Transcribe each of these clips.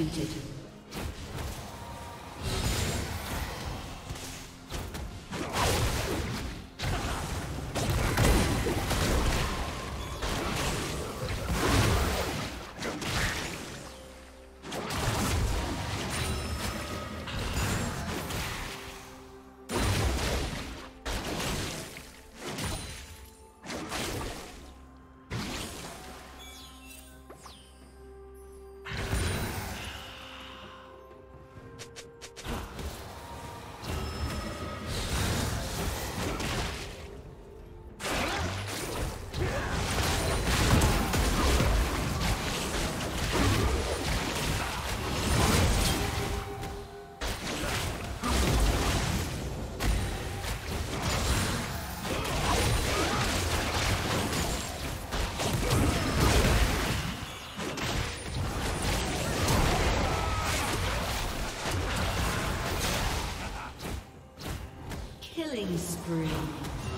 Executed. Killing spree.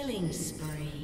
Killing spree.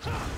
Ha!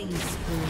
Killing spree.